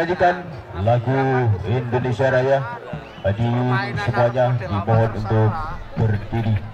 menyajikan lagu Indonesia Raya. Bagi semuanya dimohon untuk berdiri.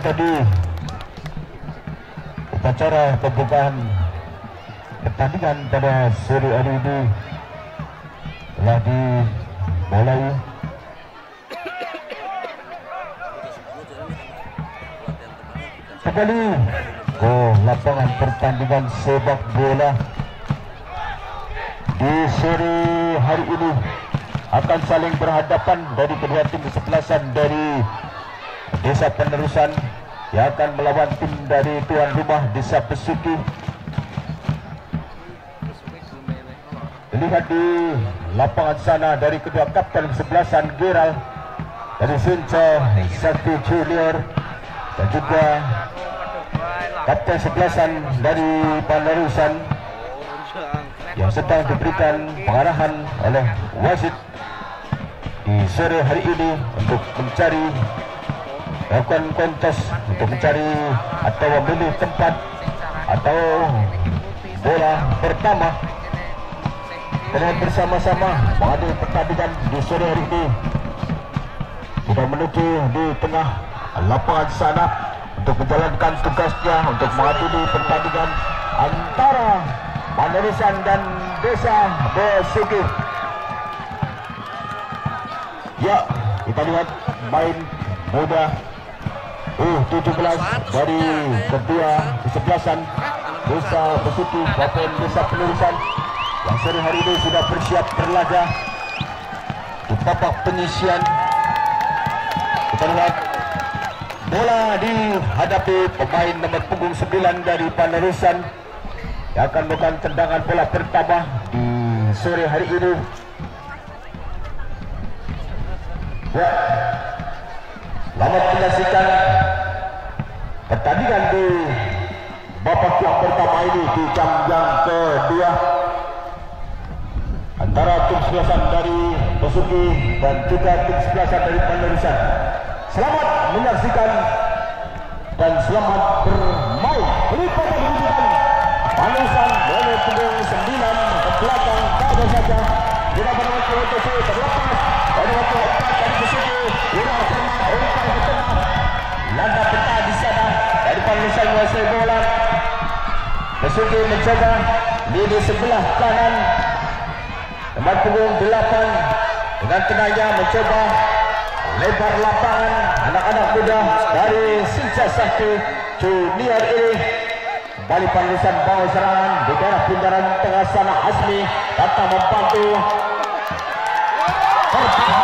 Tadi upacara pembukaan pertandingan pada sore hari ini telah dimulai. Kembali ke lapangan pertandingan sepak bola di sore hari ini akan saling berhadapan dari kedua tim kesebelasan dari Desa Penerusan yang akan melawan tim dari tuan rumah Desa Pesuki. Lihat di lapangan sana dari kedua kapten kesebelasan Geral dari Sinco Sakti Junior dan juga kapten sebelasan dari Penerusan yang sedang diberikan pengarahan oleh wasit di sore hari ini untuk mencari melakukan kontes untuk mencari atau memilih tempat atau bola pertama dengan bersama-sama menghadiri pertandingan di sore hari ini sudah menuju di tengah lapangan sana untuk menjalankan tugasnya untuk menghadiri pertandingan antara Mandarisan dan Desa Besuki. Ya, kita lihat main muda U17 dari kedua kesebelasan Desa Besuki maupun Desa Penulisan yang sore hari ini sudah bersiap berlaga di babak penyisian. Kita lihat bola dihadapi pemain nomor punggung 9 dari Panerusan yang akan melakukan tendangan bola pertama di sore hari ini. Ya, Selamat menyaksikan pertandingan di babak yang pertama ini di jam yang kedua antara tim sebelasan dari Besuki dan juga tim sebelasan dari Penerusan. Selamat menyaksikan dan selamat bermain. Ini pada dibutuhkan Penerusan boleh punggung 9 ke belakang saja saja. Tidak pada waktu itu terlepas. Pada waktu empat dari Besuki. Ira Firman umpan ke tengah. Landa peta di sana dari Penerusan menguasai bola. Besuki mencoba di sebelah kanan. Nomor punggung 8 dengan tenangnya mencoba lebar lapangan anak-anak muda dari Sinca Sakti Junior ini. Kembali panusan bawah serangan di daerah bundaran tengah sana Azmi datang membantu. Pelanggaran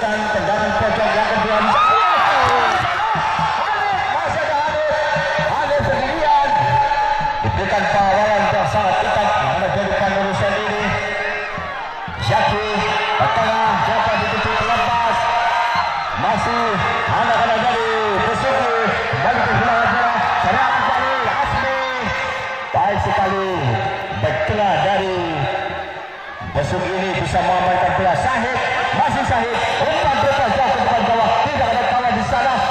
Cari.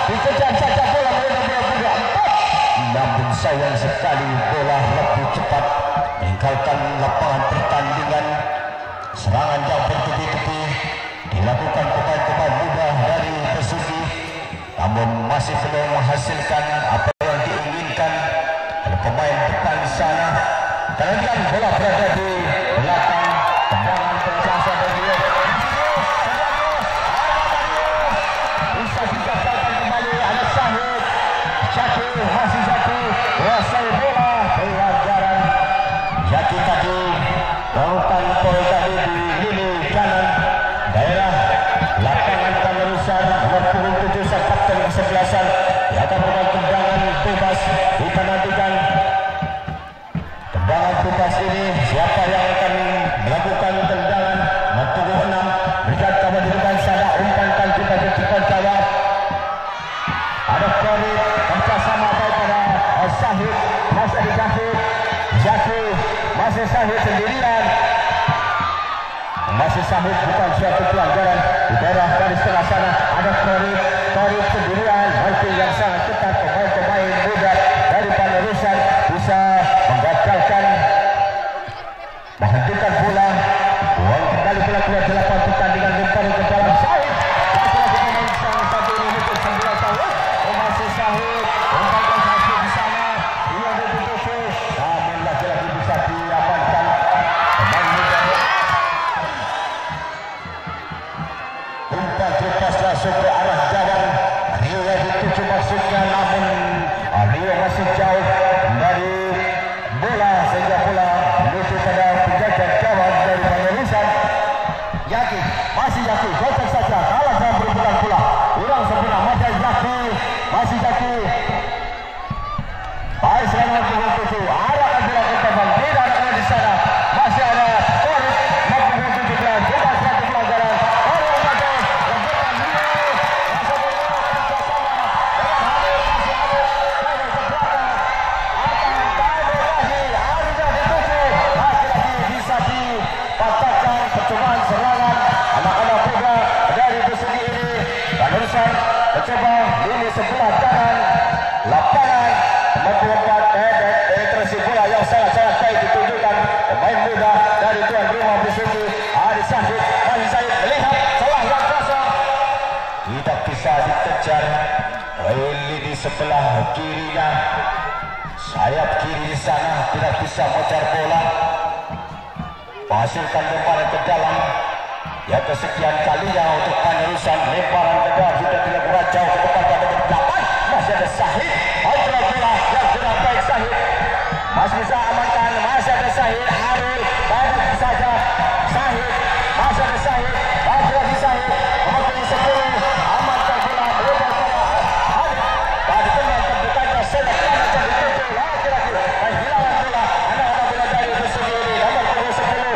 dikejar saja bola mudah mudah namun sayang sekali bola lebih cepat meninggalkan lapangan pertandingan. Serangan yang bertepi-tepi dilakukan pemain-pemain muda dari Persusi namun masih belum menghasilkan apa yang diinginkan oleh pemain depan sana terhadap bola berada di belakang tendangan penguasa dari tadi melakukan pol tadi di lini kanan daerah lapangan penerusan nomor punggung tujuh sepak dan kesebelasan yang akan tendangan bebas kita nantikan tendangan bebas ini siapa yang masih sahut bukan suatu pelanggaran di daerah garis tengah sana ada Korip Korip sendirian Martin yang sangat sebelah kirinya. Sayap kiri di sana tidak bisa mengejar bola. Menghasilkan lemparan ke dalam. Yang kesekian kalinya untuk penerusan. Lemparan ke dalam sudah dilakukan jauh. Ke depan pada delapan masih ada Sahid. Kontrol bola yang kurang baik Sahid. Masih bisa amankan. Masih ada Sahid. Arul banyak saja. Sahid. Masih ada Sahid. Lagi lagi Sahid. Mempunyai sepuluh amankan bola lebar pada Arul tadi teman terbukanya selek kanan jadi tujuh lagi-lagi kehilangan bola anak-anak bola dari Besuki ini nomor punggung sepuluh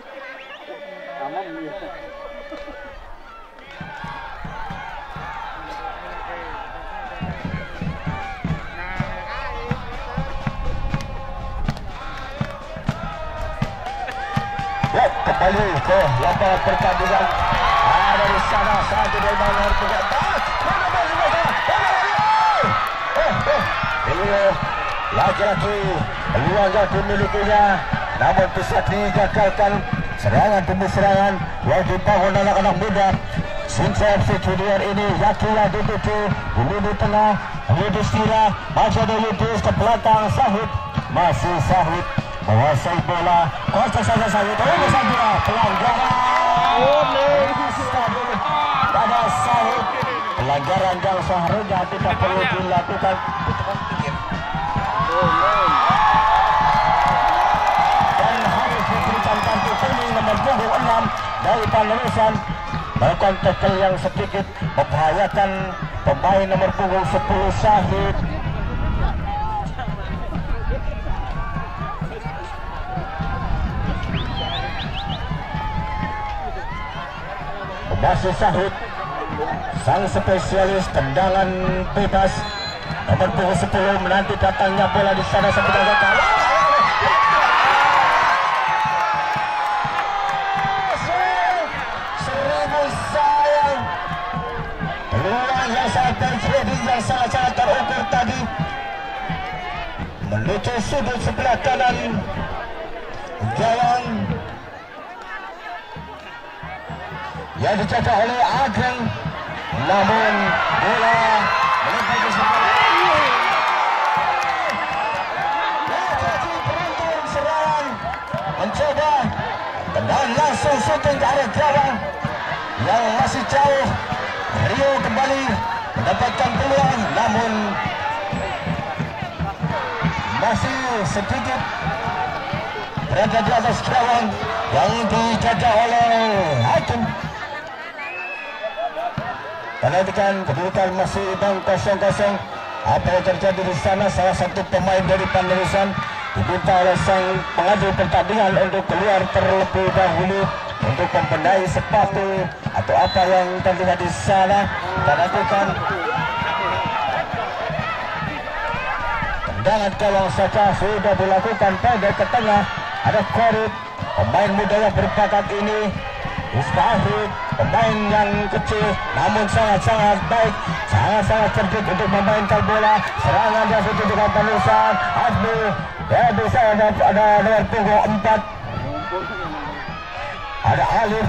Ya, kembali ke lapangan pertandingan. Ah, dari sana satu dari mana harus bergerak. Tas, mana masih bola? Bola lagi. Eh, eh, Rio lagi-lagi peluang yang dimilikinya, namun bisa digagalkan serangan demi serangan yang dibangun anak-anak muda. Sinsa FC Junior ini yakinlah dituju di lini tengah Yudhistira masih ada Yudhis ke belakang Sahid. Masih Sahid menguasai bola. Kocok saja Sahid oh saja pelanggaran. Pada Sahid pelanggaran yang seharusnya tidak perlu dilakukan kuning nomor punggung 6 dari Panerusan melakukan tackle yang sedikit membahayakan pemain nomor punggung 10 Syahid. Masih Syahid sang spesialis tendangan bebas. Nomor punggung 10 menanti datangnya bola di sana sebentar menuju sudut sebelah kanan. Gawang yang dijaga oleh Ageng namun bola melempar ke sebelah mencoba. Dan langsung arah yang masih jauh. Rio kembali mendapatkan peluang. Namun masih sedikit berada di atas gawang yang dijajah oleh Hakim. Perhatikan kedudukan masih imbang kosong-kosong. Apa yang terjadi di sana? Salah satu pemain dari Panderusan diminta oleh sang pengatur pertandingan untuk keluar terlebih dahulu untuk membenahi sepatu atau apa yang terlihat di sana. Perhatikan tendangan gawang saja sudah dilakukan pendek ke tengah. Ada Korit, pemain muda yang berbakat ini Ismahid, pemain yang kecil namun sangat-sangat baik, sangat-sangat cerdik untuk memainkan bola. Serangan dia sudah dengan penulisan Abdu, ya bisa ada ada nomor punggung empat. Ada Alif,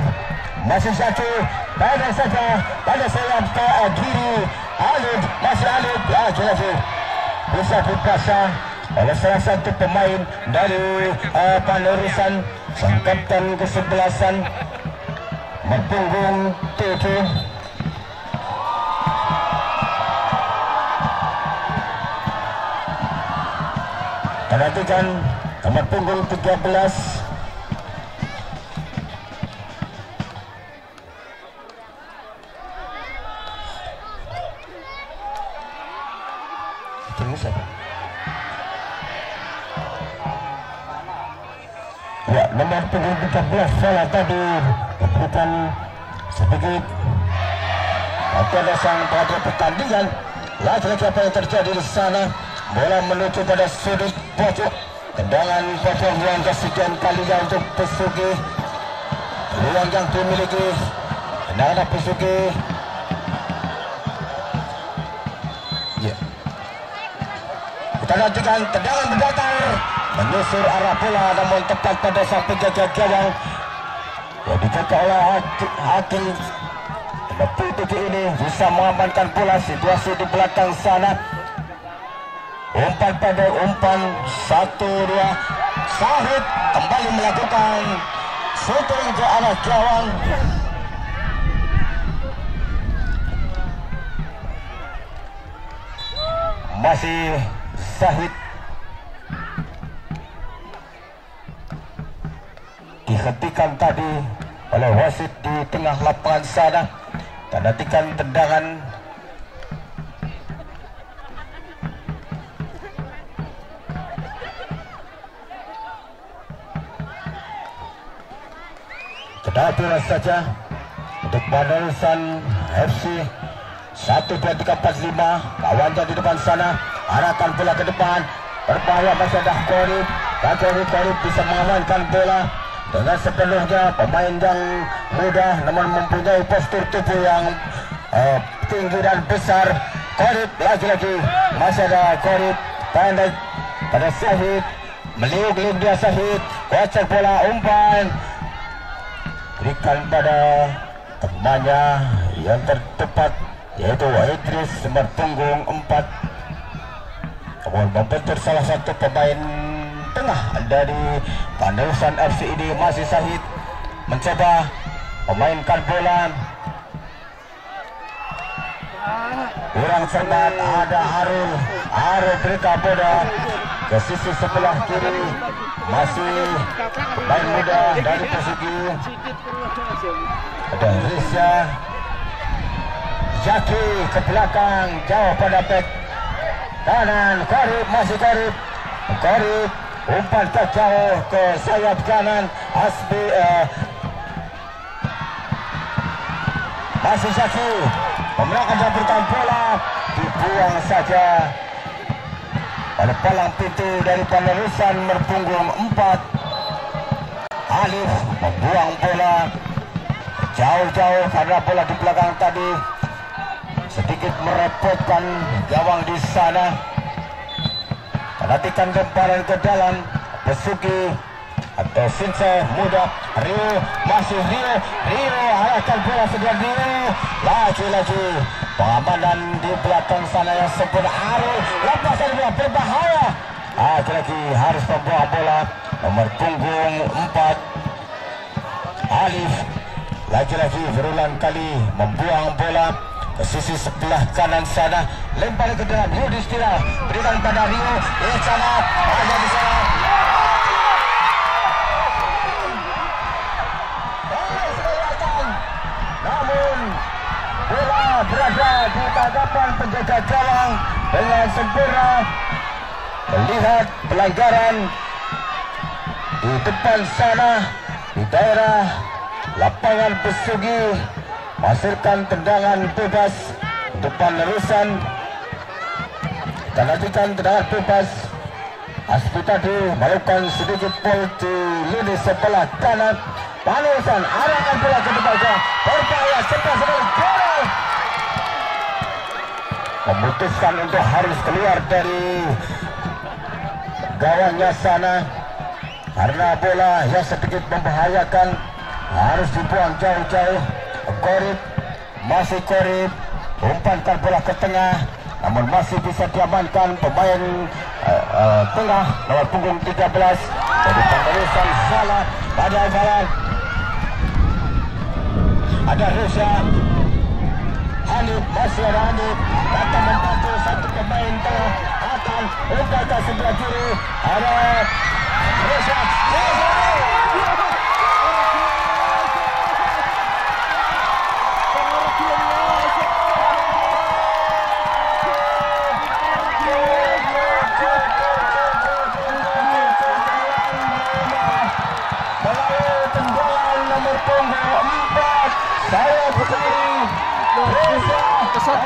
masih satu, pada saja pada sayap ke kiri. Alif, masih Alif, ya jelas bisa dipasang oleh salah satu pemain dari uh, penerusan sang kapten kesebelasan berpunggung tujuh perhatikan nomor punggung 13 Punggung 13 salah tadi bukan sedikit Tapi ada sang pada pertandingan Lagi-lagi apa yang terjadi di sana Bola menuju pada sudut pojok Tendangan pojok yang kesekian kalinya untuk Pesugi Peluang yang dimiliki Tendangan Pesugi Ya Kita nantikan tendangan berdatar Menyusur arah bola namun tepat pada sang penjaga gawang yang dijaga oleh Hakim. Lebih tinggi ini bisa mengamankan bola situasi di belakang sana. Umpan pada umpan satu dua. Sahid kembali melakukan shooting ke arah gawang. Masih Sahid dihentikan tadi oleh wasit di tengah lapangan sana. Dan nantikan tendangan. Tendangan saja untuk Badarusan FC 1, 2, 3, 4, 5 Kawannya di depan sana. Arahkan bola ke depan. Berbahaya masih ada Korib Korib Korib bisa mengamankan bola dengan sepenuhnya pemain yang muda namun mempunyai postur tubuh yang uh, tinggi dan besar. Korib lagi-lagi masih ada Korib pendek pada Syahid meliuk-liuk dia Syahid kocek bola umpan. Berikan pada temannya yang tertepat yaitu Idris punggung 4 kemudian membentur salah satu pemain tengah dari Panderusan FC ini masih Sahid mencoba memainkan bola. Kurang cermat ada Harun berikan bola ke sisi sebelah kiri. Masih pemain muda dari Persegi ada Rizya Jaki ke belakang jauh pada back kanan Karib masih Karib Karib umpan tak jauh ke sayap kanan Asbi uh, masih Jaki pemenangan jabatan bola dibuang saja pada palang pintu dari penerusan berpunggung 4 Alif membuang bola jauh-jauh karena bola di belakang tadi sedikit merepotkan gawang di sana perhatikan lemparan ke dalam. Besuki atau Sinse muda. Rio masih Rio Rio arahkan bola sedia Rio lagi-lagi pengamanan di belakang sana yang sempurna. Arul lepas dari berbahaya. Lagi-lagi harus membawa bola. Nomor punggung 4 Alif lagi-lagi berulang kali membuang bola ke sisi sebelah kanan sana lempar ke dalam Yudhistira berikan pada Rio Ecana ada di sana. Namun bola berada di tangkapan penjaga gawang dengan sempurna. Melihat pelanggaran di depan sana di daerah lapangan Pesugi menghasilkan tendangan bebas depan nerusan dan tendangan bebas. Aspi tadi melakukan sedikit pol di lini sebelah kanan. Panusan arahkan bola ke depan berbahaya serta sekali memutuskan untuk harus keluar dari gawangnya sana. Karena bola yang sedikit membahayakan harus dibuang jauh-jauh Korip masih Korip umpankan bola ke tengah namun masih bisa diamankan pemain uh, uh, tengah nomor punggung 13 dari pengurusan salah pada balan ada Reza Hanif masih ada Hanif datang membantu satu pemain tengah akan umpan sebelah kiri ada Reza Episode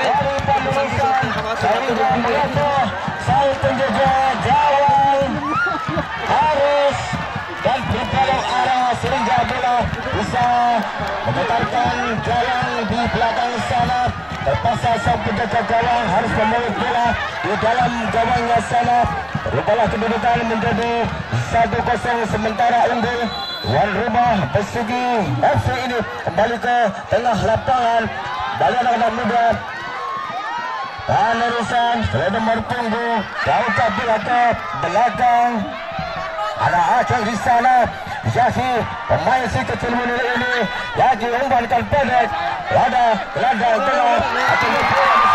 dari penulisan dari Wiranto saya penjaga gawang harus dan berbalik arah sehingga bola bisa memutarkan jalan di belakang sana. Terpaksa sang penjaga gawang harus memeluk bola di dalam gawangnya sana. Berubahlah kedudukan menjadi 1-0 sementara unggul tuan rumah Besugi FC ini kembali ke tengah lapangan. Dari anak-anak muda. Dan urusan sudah nomor punggung jauhkan bola ke belakang. Ada Aceh di sana. Yaki pemain si kecil munir ini. Yaki umpankan pendek. Ada gelandang tengah. Aceh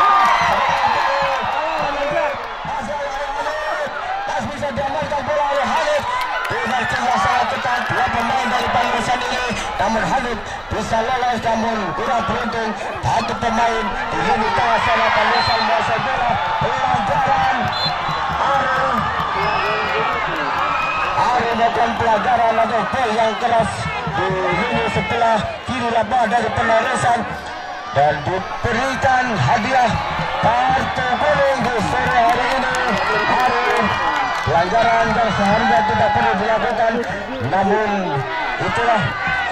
namun Halid bisa lolos namun kurang beruntung. Satu pemain di lini tengah sana menguasai bola pelanggaran Arun Ari melakukan pelanggaran atau gol yang keras di lini sebelah kiri lapangan dari penerusan dan diberikan hadiah kartu kuning di sore hari ini. Ari pelanggaran yang seharusnya tidak perlu dilakukan. Namun itulah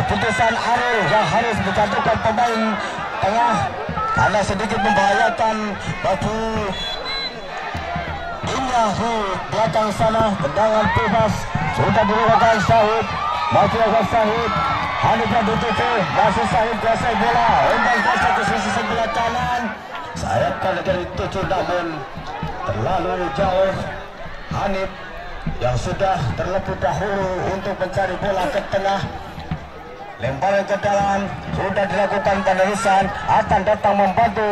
keputusan Ari yang harus dijatuhkan pemain tengah. Karena sedikit membahayakan bagi Indah belakang sana tendangan bebas. Sudah dilakukan Syahid. Masih lakukan Syahid. Hanif yang ditutup masih Syahid kuasai bola. Umpan kuasa ke sisi sebelah kanan. Sayapkan dari tujuh namun terlalu jauh. Hanif yang sudah terlebih dahulu untuk mencari bola ke tengah lemparan ke dalam. Sudah dilakukan penerusan. Akan datang membantu.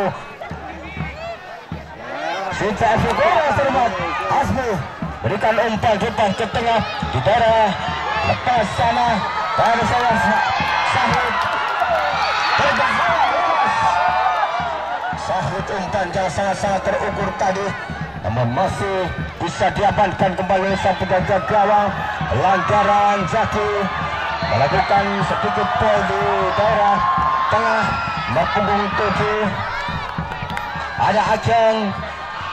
Sisa Asmi bola sermat Asmi berikan umpan depan ke tengah. Di daerah. Lepas sana. Pada saya Sahid. Sahid umpan yang sangat-sangat terukur tadi. Namun masih bisa diamankan kembali sang penjaga gawang. Pelanggaran Zaki melakukan sedikit pol di daerah tengah berpunggung tujuh. Ada Aceng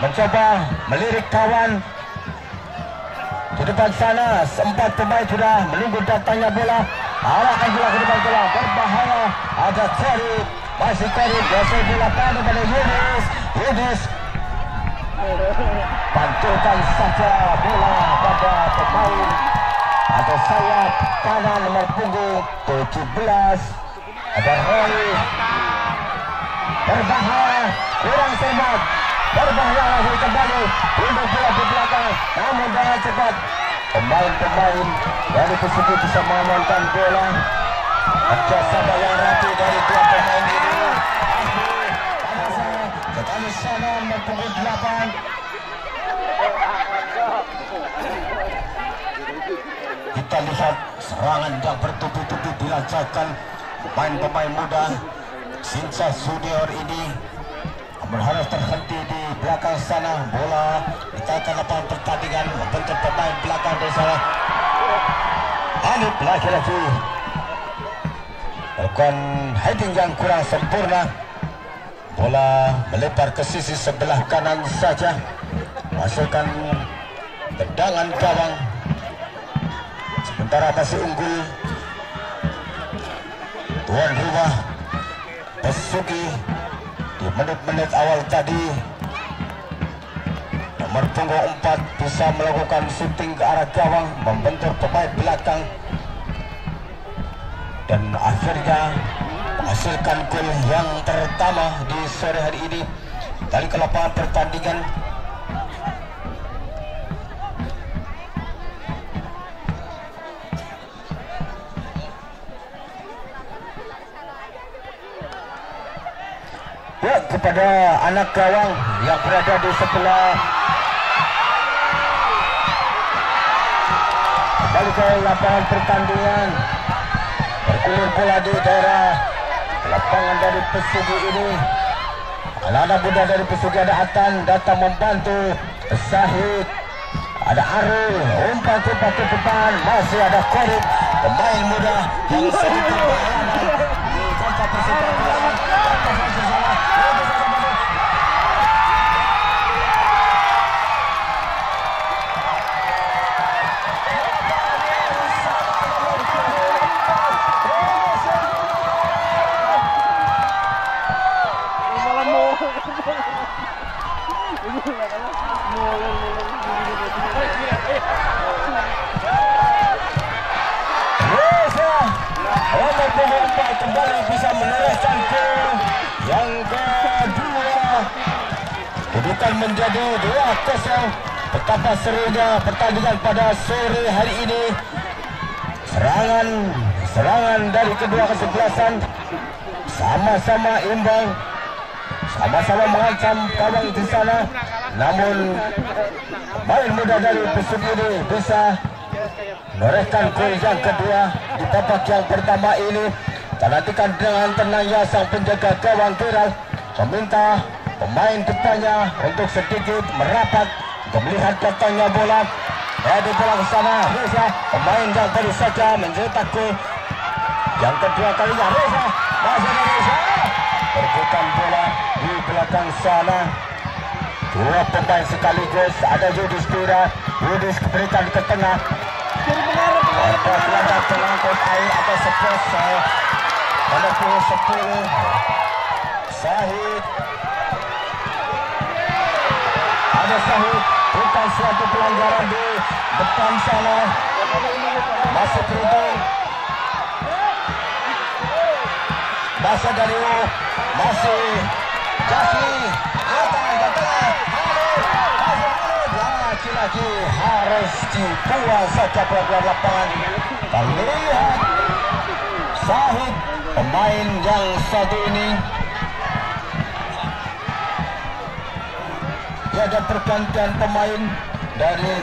mencoba melirik kawan. Di depan sana sempat pemain sudah menunggu datangnya bola. Arahkan bola ke depan bola. Berbahaya. Ada Kori masih Kori biasa bola pada pada Yunus. Yunus pantulkan saja bola pada pemain atau sayap kanan nomor punggung 17 ada Roy berbahaya kurang sempat berbahaya lagi kembali untuk bola di belakang namun dengan cepat pemain-pemain dari Persib bisa mengamankan bola ada sabar yang rapi dari dua pemain ini Ketani Shaman pukul 8 melihat serangan yang bertubi-tubi dilancarkan pemain-pemain muda Sinsa Junior ini. Berharap terhenti di belakang sana. Bola ditahan lapangan pertandingan membentuk pemain belakang dari sana. Alif laki-laki melakukan heading yang kurang sempurna. Bola melebar ke sisi sebelah kanan saja. Masukkan tendangan gawang sementara masih unggul tuan rumah Pesugi di menit-menit awal tadi nomor punggung 4 bisa melakukan shooting ke arah gawang membentur pemain belakang dan akhirnya menghasilkan gol yang pertama di sore hari ini. Dari ke lapangan pertandingan Ya, kepada anak gawang yang berada di sebelah. Kembali ke lapangan pertandingan. Bergulir bola di daerah lapangan dari Pesugi ini. Anak-anak muda dari Pesugi ada Atan datang membantu. Sahid ada Arul umpan cepat ke depan masih ada Korik pemain muda yang sedikit berhalangan di kancah ke yang kedua kedudukan menjadi 2-0 betapa serunya pertandingan pada sore hari ini. Serangan serangan dari kedua kesebelasan. Sama-sama imbang. Sama-sama mengancam kawan di sana. Namun pemain muda dari Pesut ini bisa menorehkan gol yang kedua di babak yang pertama ini dan nantikan dengan tenangnya sang penjaga gawang Geral meminta pemain depannya untuk sedikit merapat untuk melihat datangnya bola. Di bola ke sana Reza pemain yang baru saja mencetak gol. Yang kedua kalinya Reza masih ada Reza. Berputar bola di belakang sana. Dua pemain sekaligus ada Yudis Tira Yudis berikan ke tengah. Ada gelandang pengangkut air ada sepes pada puluh sepuluh Sahid ada Sahid bukan suatu pelanggaran di depan sana masih beruntung Masa dari masih Jasmi atas ke tengah lagi-lagi harus dibuang saja pelan lapangan dan lihat Sahid pemain yang satu ini ada pergantian pemain dari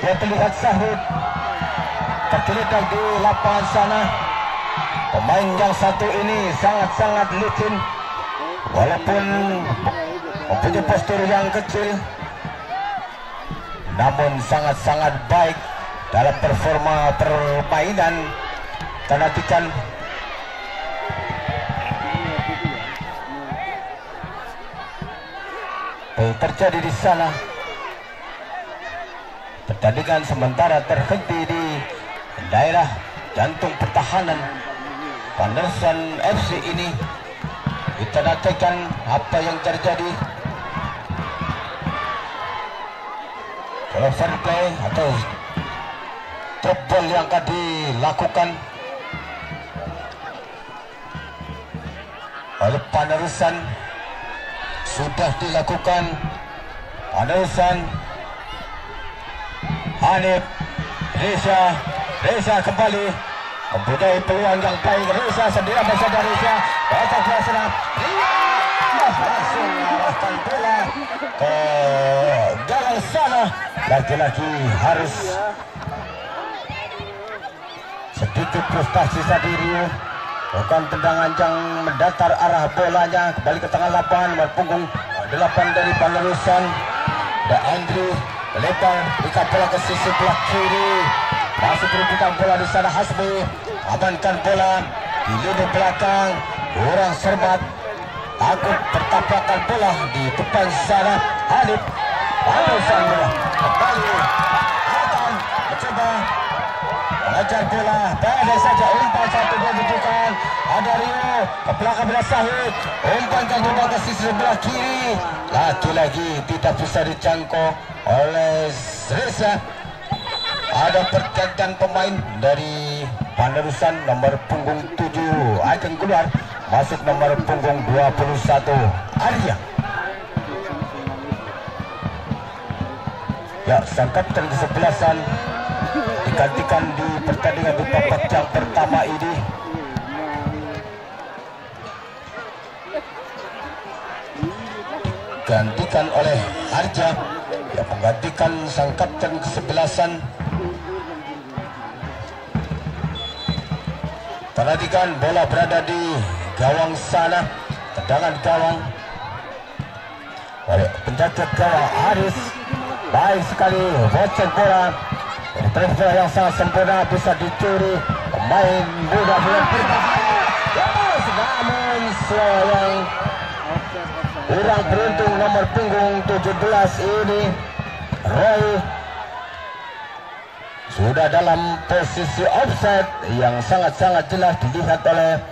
dia terlihat Sahid tergeletak di lapangan sana. Pemain yang satu ini sangat-sangat licin walaupun mempunyai postur yang kecil namun sangat-sangat baik dalam performa permainan. Eh, terjadi di sana. Pertandingan sementara terhenti di daerah jantung pertahanan. Panderson FC ini. Kita nantikan apa yang terjadi. Kalau fair play atau ball yang akan dilakukan oleh penerusan sudah dilakukan penerusan Hanif Reza Reza kembali mempunyai peluang yang baik Reza sendiri ada Reza Baca Krasna langsung arahkan bola ke gawang sana lagi-lagi harus sedikit frustasi tadi Rio bukan tendangan yang mendatar arah bolanya. Kembali ke tengah lapangan nomor punggung 8 dari penerusan The Andrew lebar ikat bola ke sisi belah kiri. Masih perebutan bola di sana Hasbi. Amankan bola di lini belakang. Orang sermat takut tertabrakan bola di depan sana. Hanif penerusan kembali. Nathan mencoba bola pendek saja umpan satu dua tujukan ada Rio ke belakang belah Sahid umpankan bola ke sisi sebelah kiri. Lagi-lagi tidak bisa dijangkau oleh Reza ada pergantian pemain dari penerusan nomor punggung 7 akan keluar masuk nomor punggung 21 Arya. Ya sang kapten kesebelasan digantikan di pertandingan di babak yang pertama ini. Gantikan oleh Harja yang menggantikan sang kapten kesebelasan. Perhatikan bola berada di gawang sana tendangan gawang. Oleh penjaga gawang Haris baik sekali bocor bola transfer yang sangat sempurna bisa dicuri pemain muda berbahaya yes, namun seorang kurang beruntung nomor punggung 17 ini. Roy sudah dalam posisi offset yang sangat-sangat jelas dilihat oleh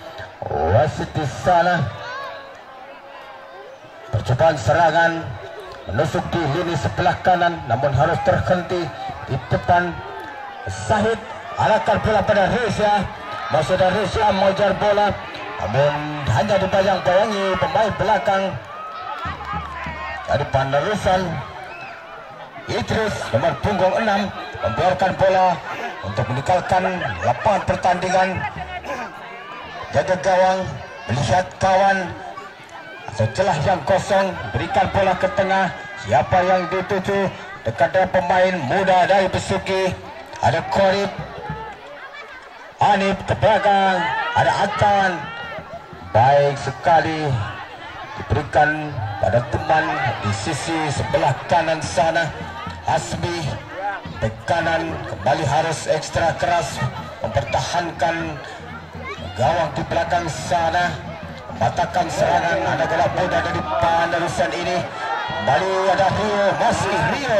wasit di sana percobaan serangan menusuk di lini sebelah kanan namun harus terhenti di depan Sahid arahkan bola pada Reza masih ada Reza mengejar bola namun hanya dibayang-bayangi pemain belakang. Dari penerusan Idris nomor punggung 6 membiarkan bola untuk meninggalkan lapangan pertandingan. Jaga gawang melihat kawan. Atau celah yang kosong berikan bola ke tengah. Siapa yang dituju dekat dengan pemain muda dari Besuki. Ada Korib. Anip ke belakang. Ada Atan baik sekali. Diberikan pada teman di sisi sebelah kanan sana. Asmi tekanan kembali harus ekstra keras. Mempertahankan gawang di belakang sana. Membatalkan serangan ada bola muda dari penerusan ini kembali ada Rio masih Rio.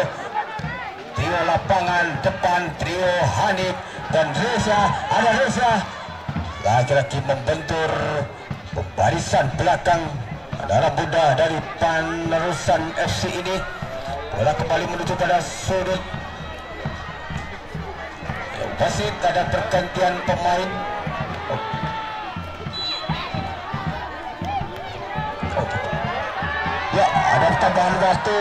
Trio lapangan depan trio Hanif dan Reza. Ada Reza. Lagi-lagi membentur barisan belakang. Adalah muda dari penerusan FC ini. Bola kembali menuju pada sudut. Wasit ada pergantian pemain ada tambahan waktu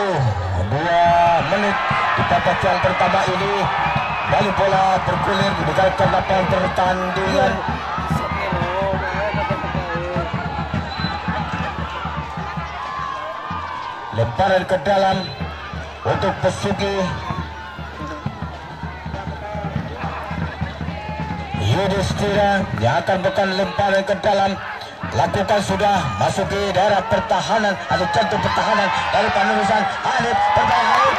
dua menit di babak pertama ini. Kembali bola bergulir meninggalkan lapangan pertandingan. Lemparan ke dalam untuk Pesugi. Yudhistira yang akan bukan lemparan ke dalam lakukan sudah masuki daerah pertahanan atau jantung pertahanan dari penerusan Hanif bermain Hanif.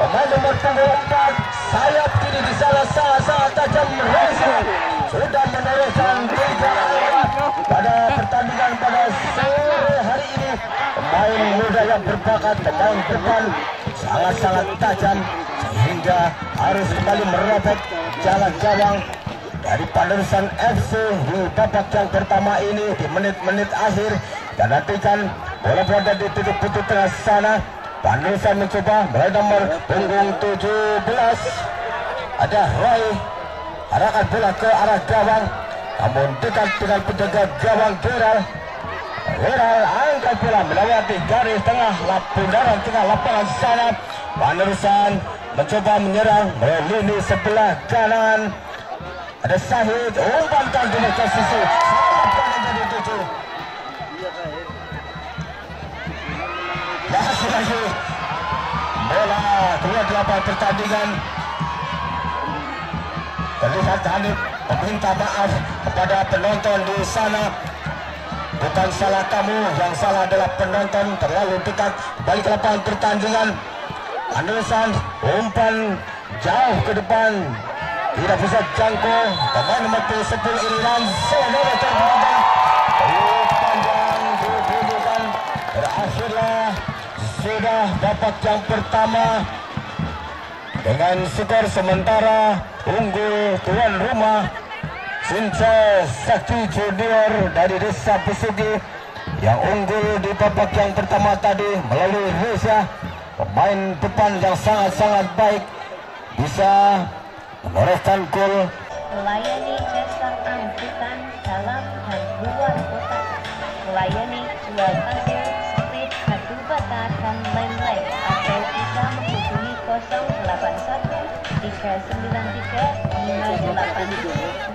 Pemain nomor punggung 4 sayap kini di salah sangat tajam sudah meneruskan tiga pada pertandingan pada sore hari ini pemain muda yang berbakat pemain depan sangat-sangat tajam sehingga harus kembali merobek jalan gawang dari penerusan FC di babak yang pertama ini di menit-menit akhir. Dan nantikan bola berada di titik putih tengah sana. Panusan mencoba mulai nomor punggung 17 ada Roy arahkan bola ke arah gawang. Namun dekat dengan penjaga gawang Gerald Gerald angkat bola melewati garis tengah bundaran tengah lapangan sana Panusan mencoba menyerang melalui lini sebelah kanan Ada Sahid, umpan kaki ke sisi. Salah lagi. Bola keluar delapan pertandingan. Terlihat Hanif meminta maaf kepada penonton di sana. Bukan salah kamu, yang salah adalah penonton. Terlalu dekat. Balik ke lapangan pertandingan. Anderson umpan jauh ke depan. Tidak bisa jangkau. Pemain nomor 10 ini langsung dari terbelakang panjang dibunyikan berakhirlah. Sudah dapat yang pertama. Dengan skor sementara unggul tuan rumah Sinca Sakti Junior dari Desa Pesugi yang unggul di babak yang pertama tadi melalui Reza pemain depan yang sangat-sangat baik bisa menorehkan gol. Melayani jasa angkutan dalam dan luar kota, melayani jual pasir, sprit, batu bata, dan lain-lain. Atau bisa menghubungi 081 393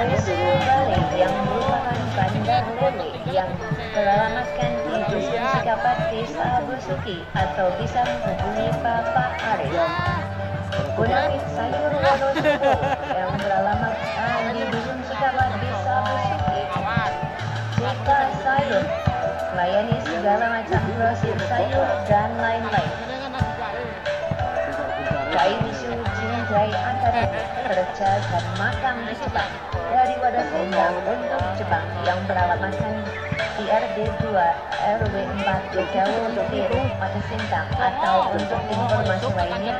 587 Aris Bali yang merupakan bandar lele yang beralamatkan di Dusun Sikapat Desa Besuki atau bisa menghubungi Bapak Aris. Bonafit Sayur Wonosobo yang beralamatkan di Dusun Sikapat Desa Besuki. Jika Sayur melayani segala macam grosir sayur dan lain-lain. Kaimisu Jinjai Akademi kerja dan makan di Jepang. Dari wadah sendang untuk Jepang yang beralamatkan di RD 2 RW 4 Bedawo Tiru Mata Sintang atau untuk informasi lainnya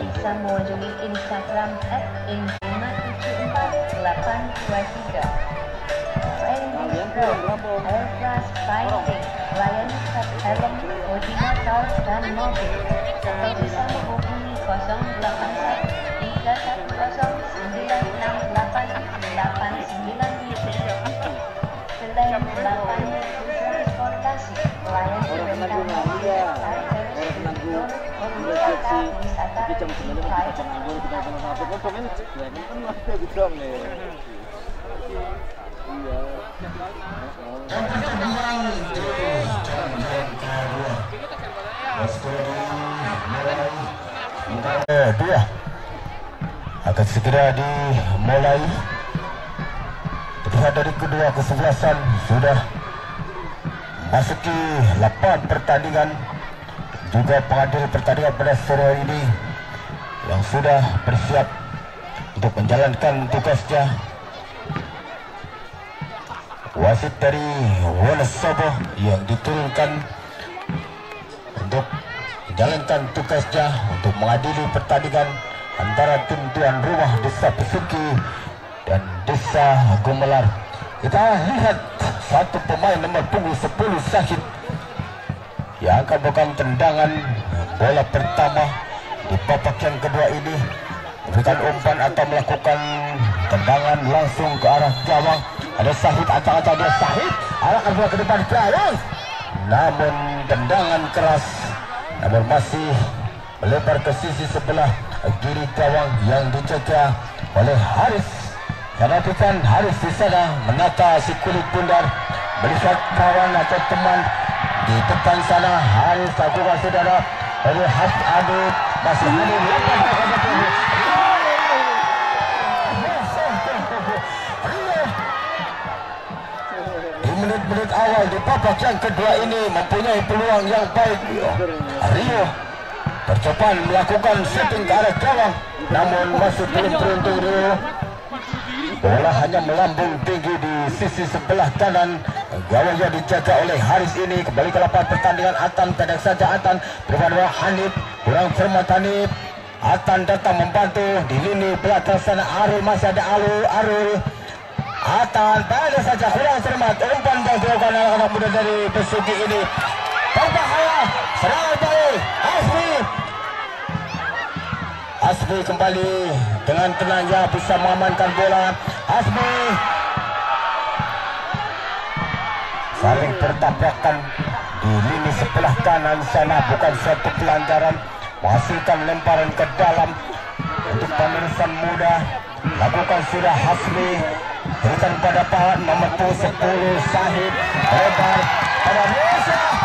bisa mengunjungi Instagram at in574823 Aircraft Fighting Layani cat helm, bodi motor, dan mobil. Atau bisa menghubungi 081 wisata, Eh, dua akan segera dimulai. Terlihat dari kedua kesebelasan sudah masuki lapangan pertandingan juga pengadil pertandingan pada sore ini yang sudah bersiap untuk menjalankan tugasnya wasit dari Wonosobo yang diturunkan untuk menjalankan tugasnya untuk mengadili pertandingan antara tim tuan rumah Desa Pesuki dan Desa Gumelar. Kita lihat satu pemain nomor punggung 10 Syahid yang akan melakukan tendangan bola pertama di babak yang kedua ini. Memberikan umpan atau melakukan tendangan langsung ke arah gawang ada Syahid acak-acak dia. Syahid arahkan bola ke depan gawang namun tendangan keras namun masih melebar ke sisi sebelah kiri gawang yang dijaga oleh Haris. Karena bukan Haris di sana menata si kulit bundar melihat kawan atau teman di depan sana Haris lakukan saudara. Oleh Haris Adib masih lepas di menit-menit awal di babak yang kedua ini mempunyai peluang yang baik. Rio percobaan melakukan setting ke arah gawang namun masih belum beruntung Rio bola hanya melambung tinggi di sisi sebelah kanan. Gawang yang dijaga oleh Haris ini. Kembali ke lapangan pertandingan. Atan pendek saja Atan. Berbeda Hanif kurang cermat Hanif. Atan datang membantu. Di lini belakang sana Arul. Masih ada Arul Arul. Atan pada saja kurang cermat umpan yang dilakukan anak-anak muda dari Besuki ini. Berbahaya. Serangan baik Asmi Asmi kembali dengan tenangnya bisa mengamankan bola Asmi. Saling bertabrakan di lini sebelah kanan sana bukan suatu pelanggaran. Menghasilkan lemparan ke dalam. Untuk penerusan muda lakukan sudah Hasmi. Berikan pada Pak nomor 10 Sahid. Lebar pada Reza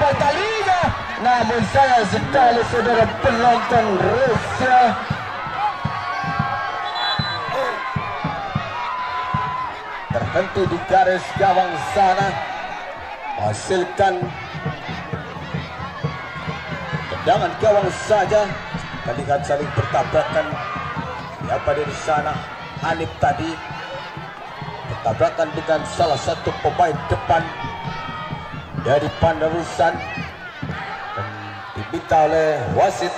kalinya namun saya sekali saudara penonton Reza terhenti di garis gawang sana hasilkan tendangan gawang saja terlihat saling bertabrakan siapa di sana Hanif tadi bertabrakan dengan salah satu pemain depan dari Pandarusan dan diminta oleh wasit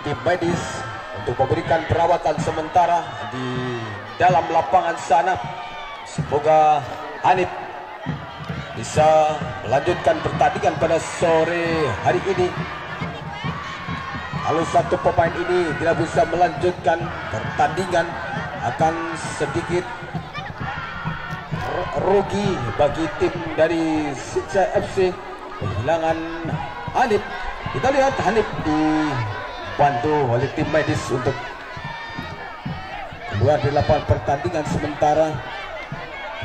tim medis untuk memberikan perawatan sementara di dalam lapangan sana. Semoga Hanif bisa melanjutkan pertandingan pada sore hari ini. Kalau satu pemain ini tidak bisa melanjutkan pertandingan akan sedikit rugi bagi tim dari Sija FC kehilangan Hanif. Kita lihat Hanif dibantu oleh tim medis untuk keluar di lapangan pertandingan sementara.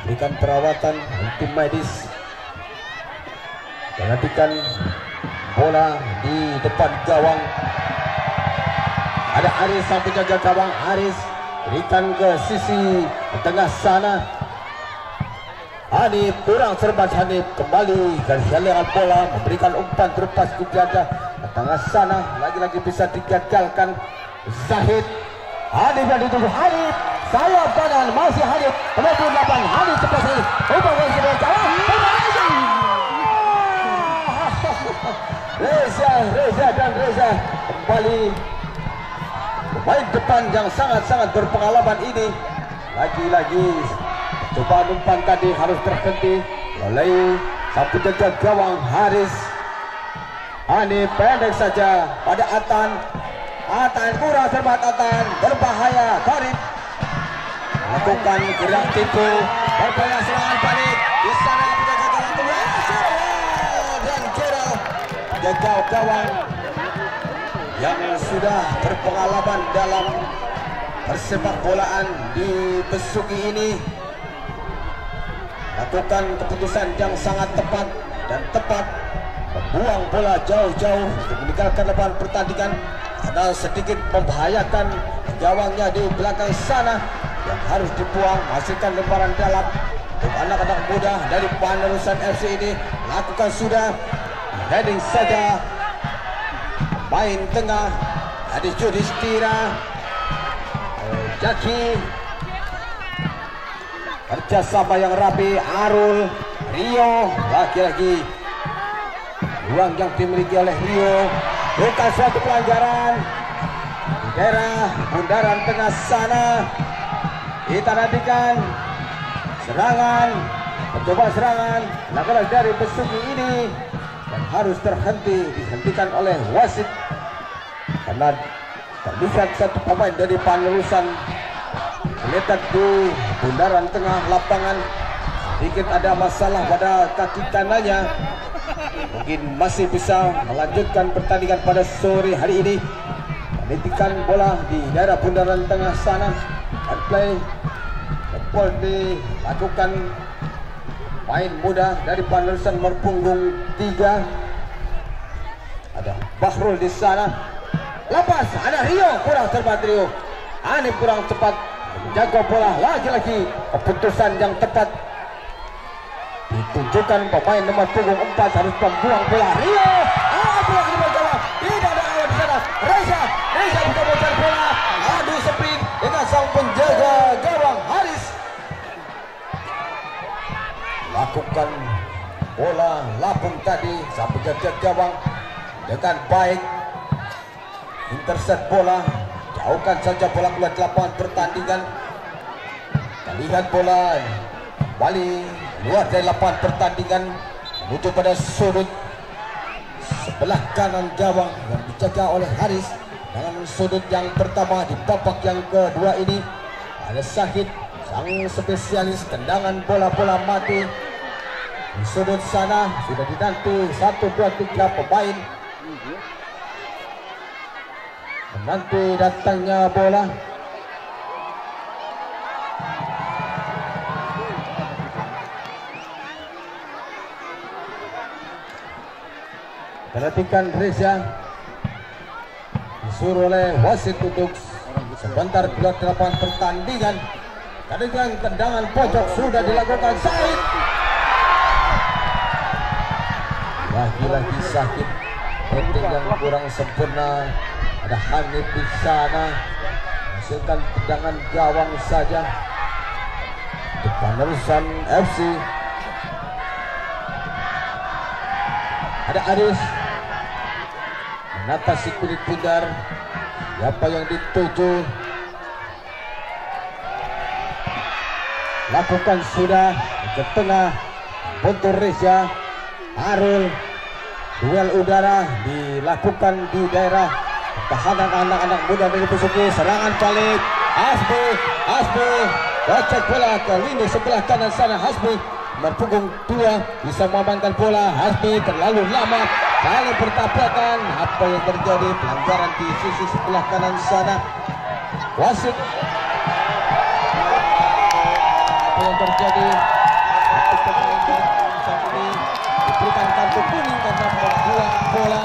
Berikan perawatan tim medis. Perhatikan bola di depan gawang. Ada Aris sang penjaga gawang. Aris berikan ke sisi tengah sana Hanif kurang cermat Hanif kembali. Dan kehilangan bola memberikan umpan terlepas ke ke tengah sana lagi-lagi bisa digagalkan Zahid. Hanif yang ditunggu Hanif sayap kanan masih Hanif 28 Hanif cepat sekali umpan yang sudah jauh. Reza Reza dan Reza kembali. Pemain depan yang sangat-sangat berpengalaman ini. Lagi-lagi cobaan umpan tadi harus terhenti oleh sapu jaga gawang Haris. Hani pendek saja pada Atan. Atan kurang cermat Atan. Berbahaya Tarif lakukan gerak tipu. Berbahaya serangan balik. Di sana penjaga gawang berhasil dan kira jaga gawang yang sudah berpengalaman dalam persepak bolaan di Besuki ini lakukan keputusan yang sangat tepat dan tepat. Membuang bola jauh-jauh meninggalkan lapangan pertandingan. Karena sedikit membahayakan gawangnya di belakang sana yang harus dibuang hasilkan lemparan dalam. Untuk anak-anak muda dari penerusan FC ini lakukan sudah. Heading saja. Main tengah. Ada Judistira Jaki kerjasama yang rapi Arul Rio lagi-lagi ruang yang dimiliki oleh Rio. Bukan suatu pelanggaran. Daerah bundaran tengah sana. Kita nantikan serangan mencoba serangan lakukan dari Besuki ini dan harus terhenti dihentikan oleh wasit. Karena terlihat satu pemain dari penerusan meletak di bundaran tengah lapangan. Sedikit ada masalah pada kaki kanannya mungkin masih bisa melanjutkan pertandingan pada sore hari ini. Menitikan bola di daerah bundaran tengah sana. And play. Kepol dilakukan. Main muda dari penerusan nomor punggung 3 ada Bahrul di sana. Lepas ada Rio. Kurang cepat Rio. Ani kurang cepat menjaga bola lagi-lagi. Keputusan yang tepat. Ditunjukkan pemain nomor punggung 4 harus membuang bola. Rio ah tidak ada awal di sana. Reza Reza bisa bocor bola. Adu speed dengan sang penjaga gawang Haris. Lakukan bola lapung tadi sang penjaga gawang. Dengan baik intercept bola. Jauhkan saja bola keluar lapangan pertandingan lihat bola kembali keluar dari lapangan pertandingan menuju pada sudut sebelah kanan gawang yang dijaga oleh Haris. Dengan sudut yang pertama di babak yang kedua ini ada Syahid sang spesialis tendangan bola-bola mati. Di sudut sana sudah dinanti satu dua tiga pemain. Menanti datangnya bola Perhatikan Reza. Disuruh oleh wasit untuk sebentar keluar lapangan pertandingan. Tadi kan tendangan pojok sudah dilakukan. Said. Lagi-lagi sakit Heading yang kurang sempurna. Ada Hanif di sana. Hasilkan tendangan gawang saja. Depan Rusan FC Ada Aris Menatasi kulit pudar? Siapa yang dituju? Lakukan sudah Ke tengah. Bontor Reza Arul duel udara dilakukan di daerah pertahanan anak-anak muda dari Pesuki serangan balik. Hasbi Hasbi. Kocek bola ke lini sebelah kanan sana. Hasbi berpunggung dua bisa mengamankan bola Hasbi terlalu lama kali pertabrakan apa yang terjadi? Pelanggaran di sisi sebelah kanan sana. Wasit. Apa yang terjadi? Ini diberikan kartu kuning karena membuang bola.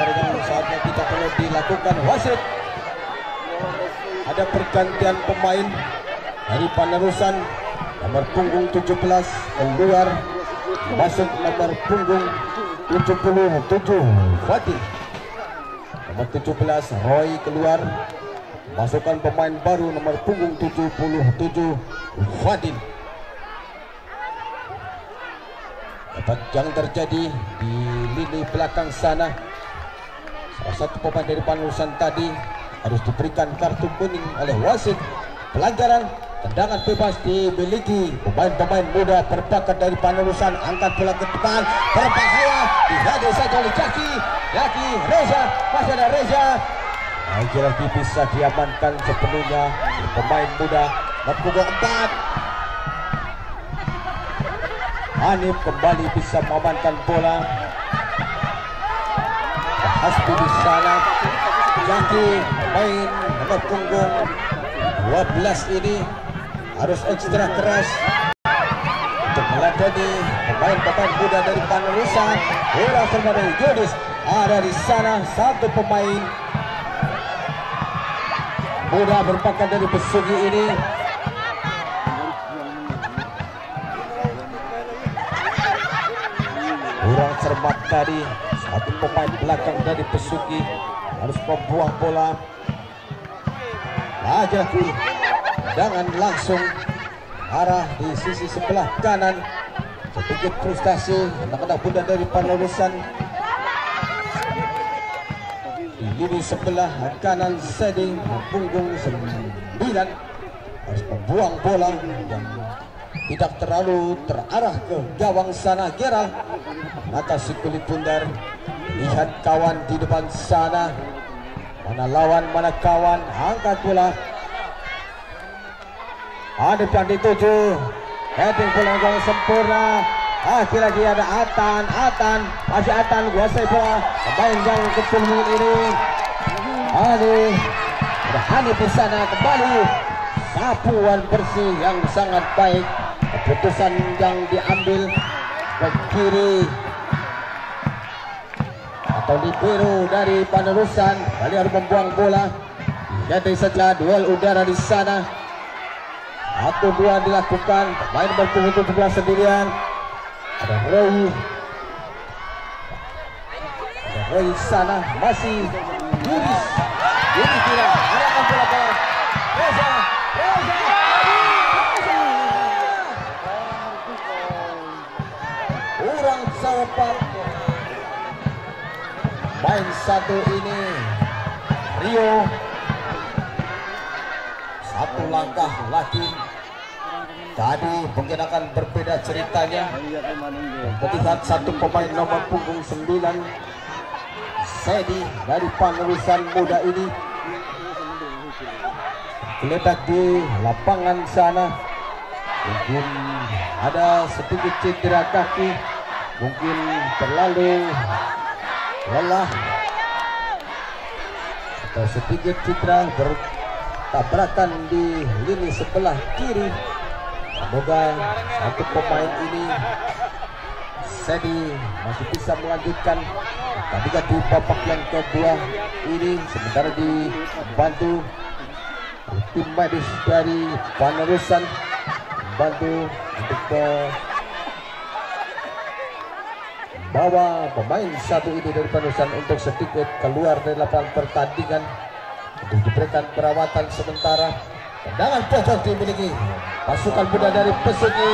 Yang saatnya kita perlu dilakukan. Wasit. Ada pergantian pemain dari penerusan nomor punggung 17 keluar masuk nomor punggung 77 Fatih nomor 17 Roy keluar. Masukkan pemain baru nomor punggung 77 Fadil Dapat yang terjadi di lini belakang sana. Salah satu pemain dari Panurusan tadi Harus diberikan kartu kuning oleh wasit. Pelanggaran tendangan bebas dimiliki. Pemain-pemain muda berbakat dari Panurusan Angkat bola ke depan. Berbahaya. Dihadu saja oleh Jaki Jaki Reza. Masih ada Reza. Lagi-lagi bisa diamankan sepenuhnya. Pemain muda Mempunyai empat. Hanif kembali bisa mengamankan bola. Hasbi di sana. Jaki main nomor punggung 12 ini harus ekstra keras. Untuk meladeni pemain-pemain muda dari Panerusan. Bola serba dari Jodis ada di sana satu pemain. Muda berpakat dari Pesugi ini. Kurang cermat tadi satu pemain belakang dari Pesugi. Harus membuang bola. Lagi-lagi jangan langsung arah di sisi sebelah kanan. Sedikit frustasi anak-anak muda dari Panerusan di lini sebelah kanan setting punggung 9 harus membuang bola yang tidak terlalu terarah ke gawang sana Gerald atas si kulit bundar. Lihat kawan di depan sana. Mana lawan mana kawan. Angkat bola ada yang dituju heading yang sempurna. Lagi-lagi ada Atan. Atan. Masih Atan kuasai bola. Pemain yang kecil ini. Hani. Ada Hani di sana kembali. Sapuan bersih yang sangat baik. Keputusan yang diambil ke kiri. Atau libero dari Panerusan. Kali harus membuang bola. Jadi setelah duel udara di sana satu dua dilakukan. Main berpunggung 17 sendirian. Ada Roy. Ada Roy sana. Masih Yuris. Yuris tidak arahkan bola ke Reza. Reza. Kurang cepat main satu ini. Rio. Satu langkah lagi tadi mungkin akan berbeda ceritanya. Ketika satu pemain nomor punggung 9 Sedi dari penerusan muda ini tergeletak di lapangan sana. Mungkin ada sedikit cedera kaki mungkin terlalu lelah atau sedikit cedera bertabrakan di lini sebelah kiri semoga satu pemain ini Sedi masih bisa melanjutkan ketika di babak yang kedua ini. Sementara dibantu tim medis dari penerusan membantu untuk ke bawa pemain satu ini dari penerusan untuk sedikit keluar dari lapangan pertandingan. Untuk diberikan perawatan sementara tendangan pojok dimiliki. Pasukan muda dari Pesuki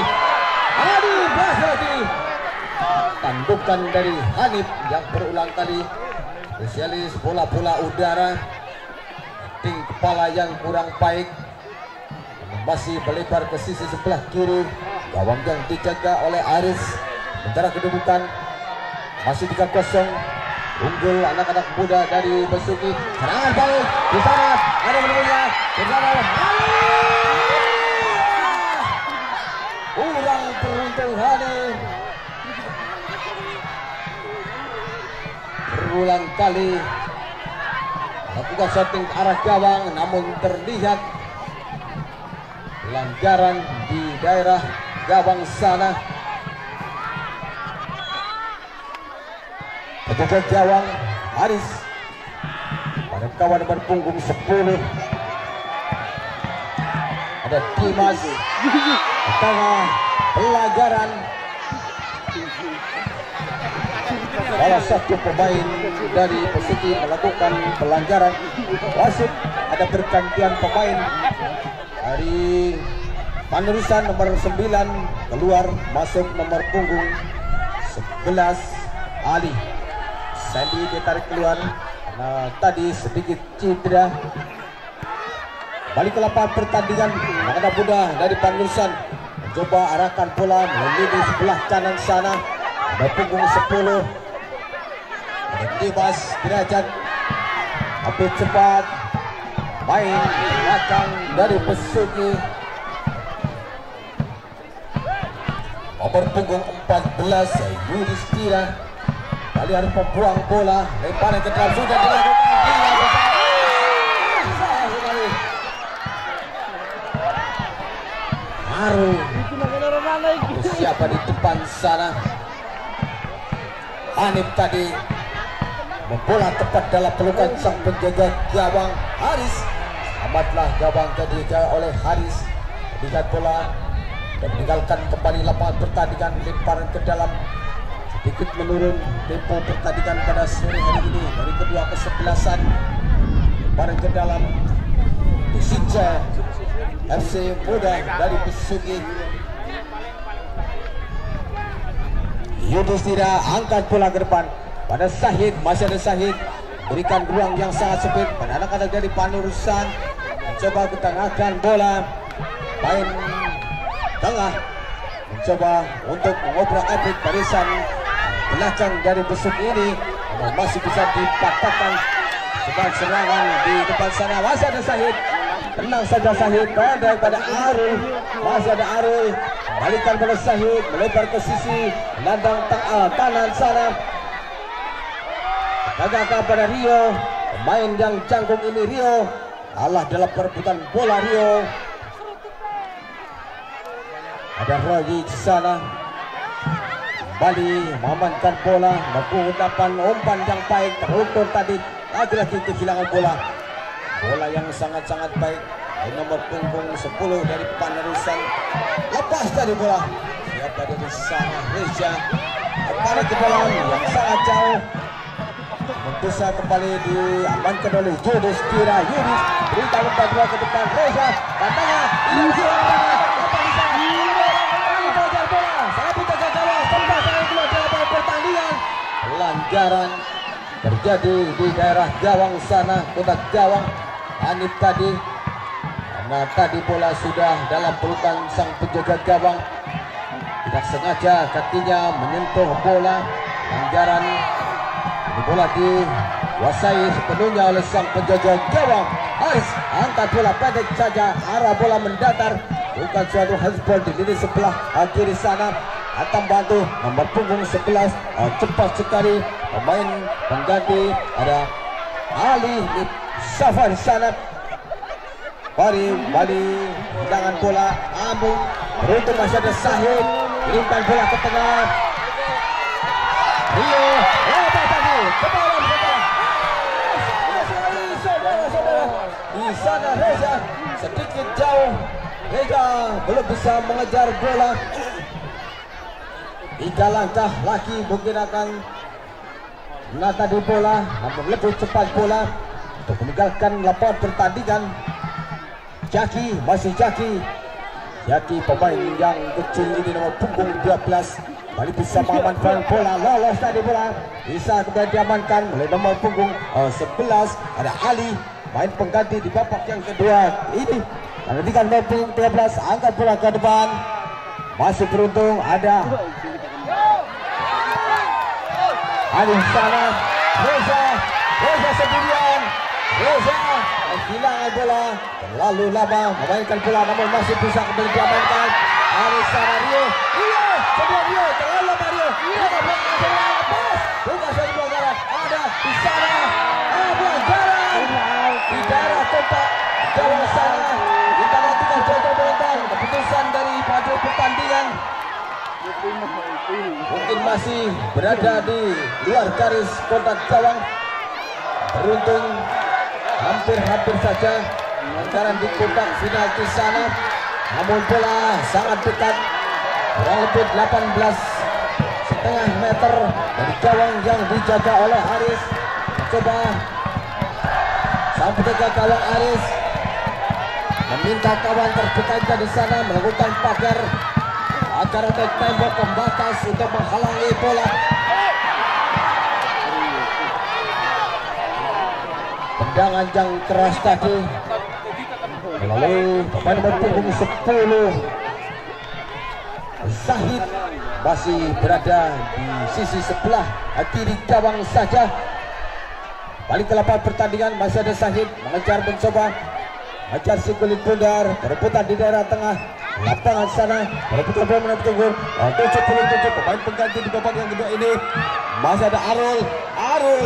Adi Basrati. Tandukan dari Hanif yang berulang kali. Spesialis bola-bola udara. Ting kepala yang kurang baik. Masih melebar ke sisi sebelah kiri. Gawang yang dijaga oleh Aris. Sementara kedudukan masih 3 kosong unggul anak-anak muda dari Besuki. Serangan balik di sana. Ada menemunya di sana kurang beruntung Hanif berulang kali. Melakukan shooting ke arah gawang namun terlihat pelanggaran di daerah gawang sana penjaga gawang Haris. Pada kawan berpunggung 10 ada Dimas di tengah pelanggaran salah satu pemain dari Pesuki melakukan pelanggaran. Wasit ada pergantian pemain. Dari penerusan nomor 9 keluar masuk nomor punggung 11 Ali Sandy ditarik keluar. Karena tadi sedikit cedera. Balik ke lapangan pertandingan. Anak muda dari penerusan mencoba arahkan bola melalui sebelah kanan sana. Ada punggung 10 Dimas derajat. Hampir cepat. Main belakang dari Pesuki nomor punggung 14 Yudhistira kali harus membuang bola. Lemparan ke dalam sudah dilakukan. Haru. Siapa di depan sana. Hanif tadi membola tepat dalam pelukan sang penjaga gawang Haris. Amatlah gawang tadi oleh Haris. Lihat bola dan meninggalkan kembali lapangan pertandingan lemparan ke dalam sedikit menurun tempo pertandingan pada sore hari ini. Dari kedua kesebelasan. Lemparan ke dalam Disija FC Muda dari Pesugi Yudhistira angkat bola ke depan. Pada Sahid masih ada Sahid. Berikan ruang yang sangat sempit. Pada anak-anak dari Panurusan. Mencoba ketengahkan bola. Main tengah. Mencoba untuk mengobrak abrik barisan belakang dari besuk ini masih bisa dipatahkan sebab serangan di depan sana. Masih ada Sahid tenang saja Sahid pendek pada Arul masih ada Arul balikan pada Sahid melebar ke sisi landang uh, kanan sana. Gagakah pada Rio? Pemain yang canggung ini Rio. Allah dalam perebutan bola Rio. Ada Roy di sana Kembali mengamankan bola Menggunakan umpan yang baik Terukur tadi. Lagi-lagi kehilangan bola Bola yang sangat-sangat baik. Di nomor punggung 10 dari Panerusan Lepas dari bola Siapa dari sana Reza. Kembali ke yang sangat jauh. Bisa kembali diamankan oleh Yudis Tira Yudis. Berita umpan dua ke depan Reza. Katanya pelanggaran terjadi di daerah gawang sana kotak gawang. Hanif tadi karena tadi bola sudah dalam pelukan sang penjaga gawang. Tidak sengaja kakinya menyentuh bola. Pelanggaran bola dikuasai sepenuhnya oleh sang penjaga gawang. Haris angkat bola pendek saja. Arah bola mendatar. Bukan suatu handball di lini sebelah kiri sana akan bantu nomor punggung 11 uh, cepat sekali pemain pengganti ada Ali Safar di sana Bari Bali tendangan bola ambung beruntung masih ada Sahid kirimkan bola ke tengah. Rio lepas tadi ke bawah saudara saudara-saudara di sana Reza sedikit jauh Reza belum bisa mengejar bola tiga langkah lagi mungkin akan menata di bola namun lebih cepat bola untuk meninggalkan lapangan pertandingan. Jaki masih Jaki Jaki pemain yang kecil ini nomor punggung 12 Balik bisa mengamankan bola lolos tadi bola. Bisa kemudian diamankan oleh nomor punggung uh, 11 ada Ali main pengganti di babak yang kedua ini. Menantikan nomor punggung 13 angkat bola ke depan. Masih beruntung ada Ali sana Reza Reza sendirian Reza kehilangan bola terlalu lama memainkan bola namun masih bisa kembali diamankan. Ali sana Rio Rio kedua Rio terlalu lama Rio. Rio boleh bola lepas. Bukan saja pelanggaran ada di sana ah pelanggaran di daerah kotak gawang sana kita nantikan jatuh bola keputusan dari pada pertandingan mungkin masih berada di luar garis kotak gawang. Beruntung hampir-hampir saja anggaran di kotak final di sana. Namun bola sangat dekat. Kurang lebih 18 setengah meter dari gawang yang dijaga oleh Aris. Coba sampai ke gawang Aris. Meminta kawan terdekatnya di sana melakukan pagar agar ada tembok pembatas untuk menghalangi bola. Tendangan yang keras tadi. Melalui pemain nomor punggung 10 Zahid masih berada di sisi sebelah. Kiri gawang saja. Balik ke lapangan pertandingan masih ada Zahid mengejar mencoba mengejar si kulit bundar perebutan di daerah tengah. Lapangan sana perebutan bola menurut tunggu 77 pemain pengganti di babak yang kedua ini. Masih ada Arul Arul.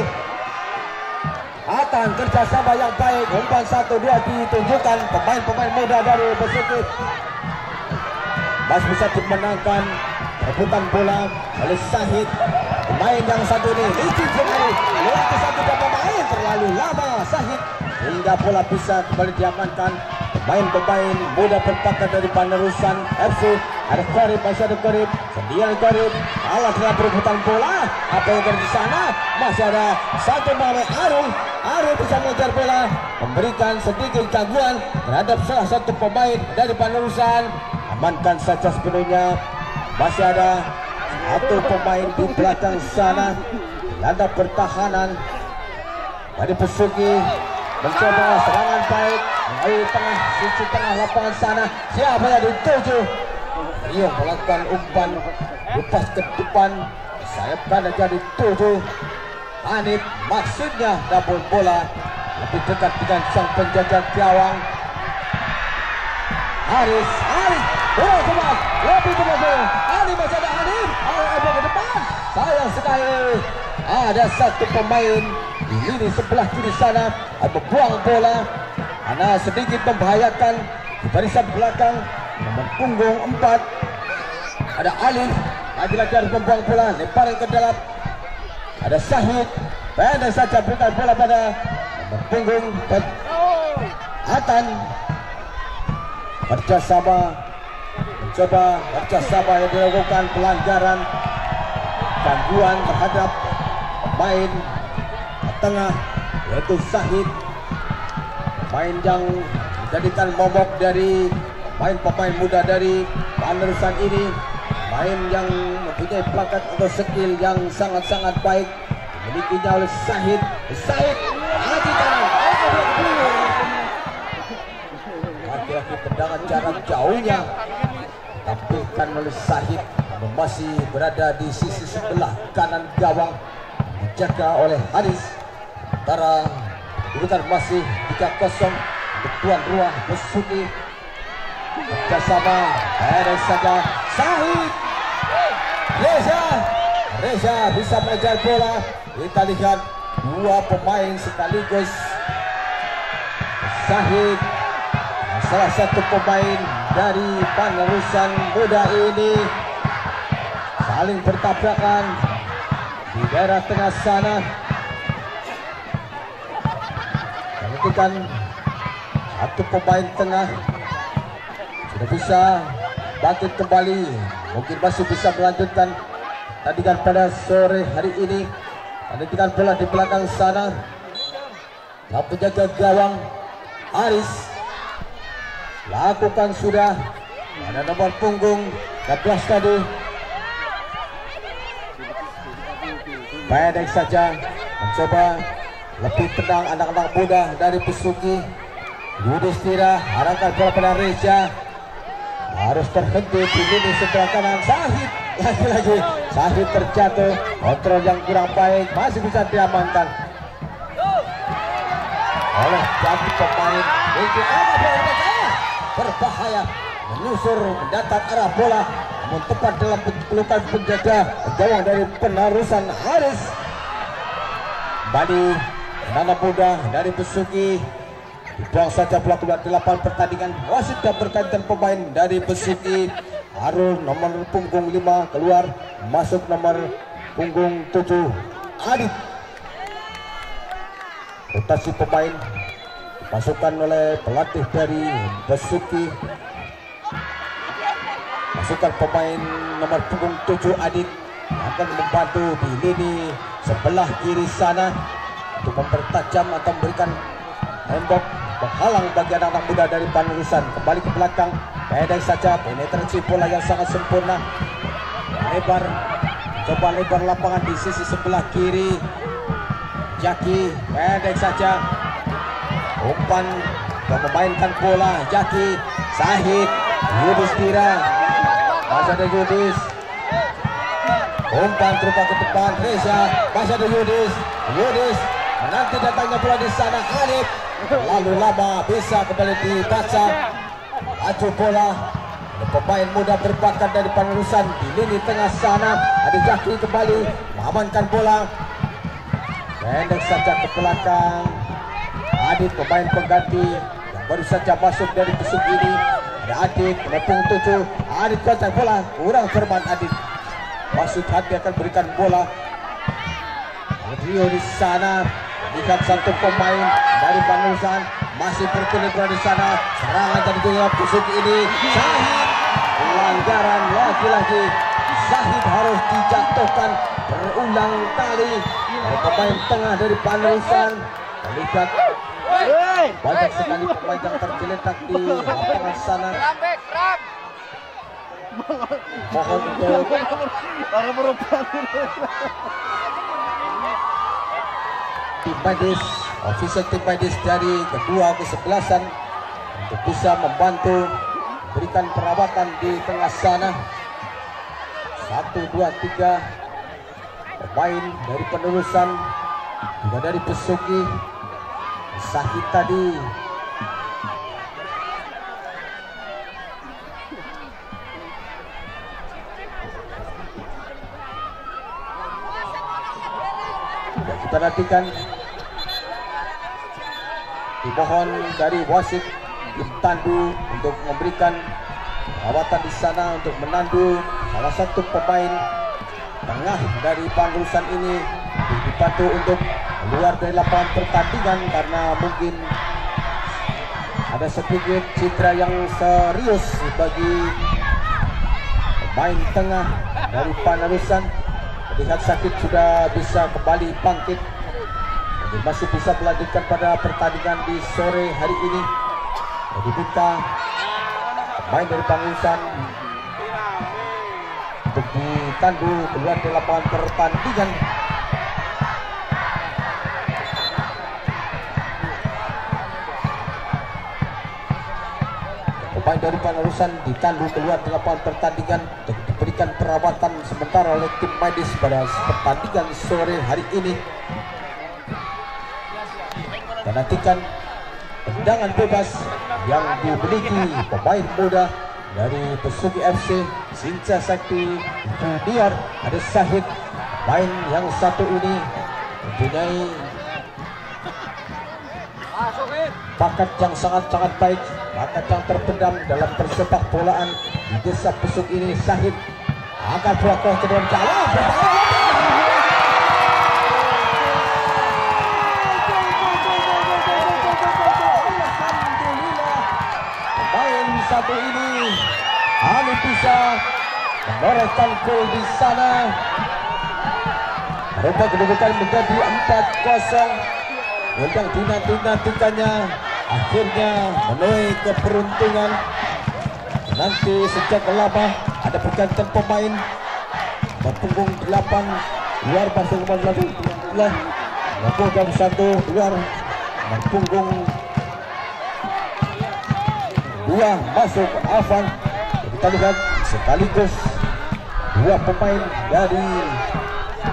Atan kerjasama yang baik umpan satu dua ditunjukkan pemain-pemain muda dari Besuki. Masih bisa dimenangkan rebutan bola oleh Sahid pemain yang satu ini licin sekali lewati satu pemain terlalu lama Sahid hingga bola bisa kembali diamankan. Pemain-pemain muda berbakat dari penerusan FC ada Korib masih ada Korib sendirian Korib dengan perebutan bola. Apa yang terjadi di sana? Masih ada satu pemain Arul Arul bisa mengejar bola. Memberikan sedikit gangguan terhadap salah satu pemain dari penerusan amankan saja sepenuhnya. Masih ada satu pemain di belakang sana. Tanda pertahanan. Dari Pesugi mencoba serangan baik melalui tengah sisi tengah lapangan sana. Siapa yang dituju? Rio melakukan umpan lepas ke depan. Sayap kanan jadi tujuh Hanif maksudnya double bola. Lebih dekat dengan sang penjaga gawang. Haris Haris. Bola kemas lebih belakang Ali masih ada Hanif Ali ke depan sayang sekali ada satu pemain di lini sebelah kiri sana membuang bola. Karena sedikit membahayakan barisan belakang. Nomor punggung 4 ada Alif lagi-lagi harus membuang bola. Lemparan ke dalam. Ada Syahid. Pendek saja berikan bola pada nomor punggung Atan. Kerjasama. Mencoba kerjasama yang dilakukan pelanggaran gangguan terhadap main tengah yaitu Syahid main yang menjadikan momok dari main pemain muda dari penerusan ini. Main yang mempunyai bakat atau skill yang sangat-sangat baik. Dimilikinya oleh Syahid lagi kanan laki-laki tendangan jarak jauhnya. Tampilkan oleh Syahid masih berada di sisi sebelah kanan gawang dijaga oleh Haris antara bukan masih untuk tuan rumah Besuki kerjasama ada saja Sahid. Reza Reza bisa mengejar bola. Kita lihat dua pemain sekaligus. Sahid salah satu pemain dari penerusan muda ini. Saling bertabrakan di daerah tengah sana. Perhatikan satu pemain tengah. Sudah bisa bangkit kembali. Mungkin masih bisa melanjutkan tandingan pada sore hari ini. Perhatikan bola di belakang sana. Yang penjaga gawang Aris. Lakukan sudah. Ada nomor punggung. 14 tadi pendek saja. Mencoba lebih tenang anak-anak muda dari Pesuki. Yudhistira arahkan bola pada Reza. Harus terhenti di lini sebelah kanan. Sahid lagi-lagi Sahid terjatuh. Kontrol yang kurang baik. Masih bisa diamankan. Oleh jatuh pemain. Ini apa? Berbahaya menyusur mendatar arah bola namun tepat dalam pelukan penjaga gawang dari penarusan Haris. Badi Nana muda dari Besuki Dibuang saja keluar delapan pertandingan. Wasit dan berkaitan pemain dari Besuki Arul nomor punggung 5 keluar masuk nomor punggung 7 Adit. Rotasi pemain dimasukkan oleh pelatih dari Besuki masukkan pemain nomor punggung 7 Adit. Akan membantu di lini sebelah kiri sana untuk mempertajam atau memberikan tembok menghalang bagi anak-anak muda dari Panurusan kembali ke belakang. Pendek saja. Penetrasi bola yang sangat sempurna. Lebar. Coba lebar lapangan di sisi sebelah kiri. Jaki pendek saja. Umpan memainkan bola. Jaki Sahid Yudhistira masih ada Yudis? Umpan terubah ke depan Reza. Masih ada Yudis? Yudis nanti datangnya bola di sana Hanif. Lalu lama bisa kembali dibaca aju bola. Pemain muda berbakat dari penerusan di lini tengah sana. Ada Jaki kembali mengamankan bola. Pendek saja ke belakang. Adit pemain pengganti yang baru saja masuk dari besuk ini. Ada Adit menepung tujuh Adit kontak bola kurang cermat Adit. Maksud hati akan berikan bola. Rio di sana lihat satu pemain dari Banglusan masih berkeliling di sana. Serangan dari dunia busuk ini. Sahid pelanggaran lagi-lagi Zahid harus dijatuhkan. Berulang kali. Pemain tengah dari Banglusan lihat banyak sekali pemain yang tergeletak di lapangan sana mohon untuk tim medis official tim medis dari kedua kesebelasan untuk bisa membantu berikan perawatan di tengah sana. Satu dua tiga. Pemain dari penerusan juga dari Besuki sakit tadi Nantikan dimohon dari wasit Tandu untuk memberikan perawatan di sana untuk menandu salah satu pemain tengah dari Pangurusan ini. Dibantu untuk keluar dari lapangan pertandingan karena mungkin ada sedikit citra yang serius bagi pemain tengah dari Panarusan terlihat sakit sudah bisa kembali bangkit. Jadi masih bisa melanjutkan pada pertandingan di sore hari ini. Jadi kita pemain dari Panarusan untuk ditandu keluar dari lapangan pertandingan. Pemain dari Panerusan ditandu keluar di lapangan pertandingan diberikan perawatan sementara oleh tim medis pada pertandingan sore hari ini. Dan nantikan tendangan bebas yang dimiliki pemain muda dari Pesugi FC Sinca Sakti Junior ada Syahid main yang satu ini mempunyai bakat yang sangat-sangat baik bakat yang terpendam dalam persepak bolaan di desa Pesuk ini Syahid angkat bola ke dalam jalan Main satu ini Ali bisa menorehkan gol di sana. Rupa kedudukan menjadi 4-0 yang dinanti-nantikannya akhirnya menuai keberuntungan nanti sejak lama ada pergantian pemain. Berpunggung 8 luar masuk 15 lah Lakukan satu luar. Berpunggung dua masuk Afan. Kita lihat sekaligus dua pemain dari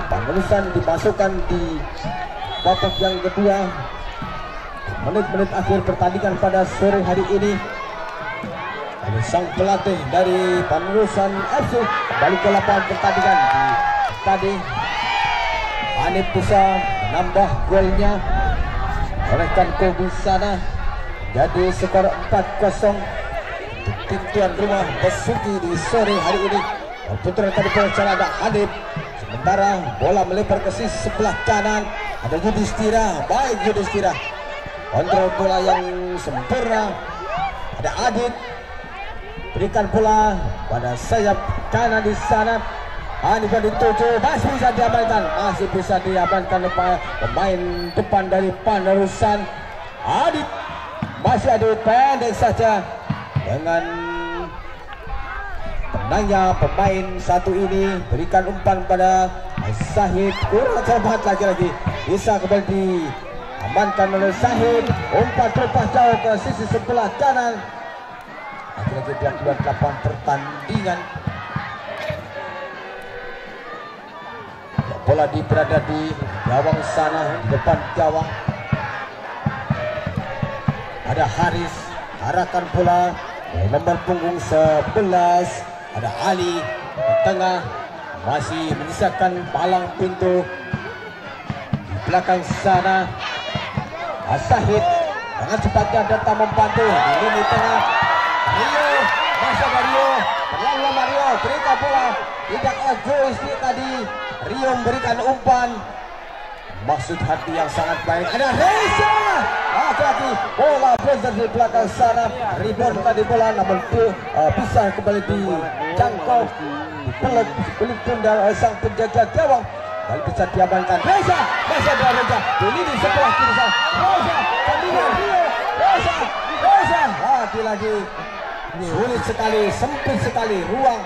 Pangurusan dimasukkan di babak yang kedua. Menit-menit akhir pertandingan pada sore hari ini sang pelatih dari Pangurusan FC balik ke lapangan pertandingan di tadi. Anip bisa menambah golnya. Olehkan di sana. Jadi skor 4-0 tim tuan rumah Besuki di sore hari ini. Putaran tadi bola ada Adib sementara bola melebar ke sisi sebelah kanan. Ada Yudhistira baik Yudhistira kontrol bola yang sempurna. Ada Adib berikan bola pada sayap kanan di sana. Hanif yang dituju. Masih bisa diamankan. Masih bisa diamankan oleh pemain depan dari Panerusan Adit masih ada pendek saja. Dengan tenangnya pemain satu ini berikan umpan pada Sahid. Kurang cepat lagi-lagi. Bisa kembali diamankan oleh Sahid. Umpan terlepas jauh ke sisi sebelah kanan dia keluar lapangan pertandingan. Bola di berada di gawang sana di depan gawang. Ada Haris arahkan bola nomor punggung 11 ada Ali di tengah masih menyisakan palang pintu. Di belakang sana Asahid dengan cepatnya datang membantu. Di lini tengah Bola tidak egois tadi Rio memberikan umpan. Maksud hati yang sangat baik. Ada Reza. Hati-hati bola buzzer di belakang sana. Rebound tadi bola namun tu, uh, bisa kembali dijangkau dipeluk dipeluk tunda oleh sang penjaga gawang. Kali bisa diamankan. Reza masih ada Reza. Di sebelah kiri sana. Reza tandingan Rio. Reza Reza. Lagi-lagi. Sulit sekali sempit sekali. Ruang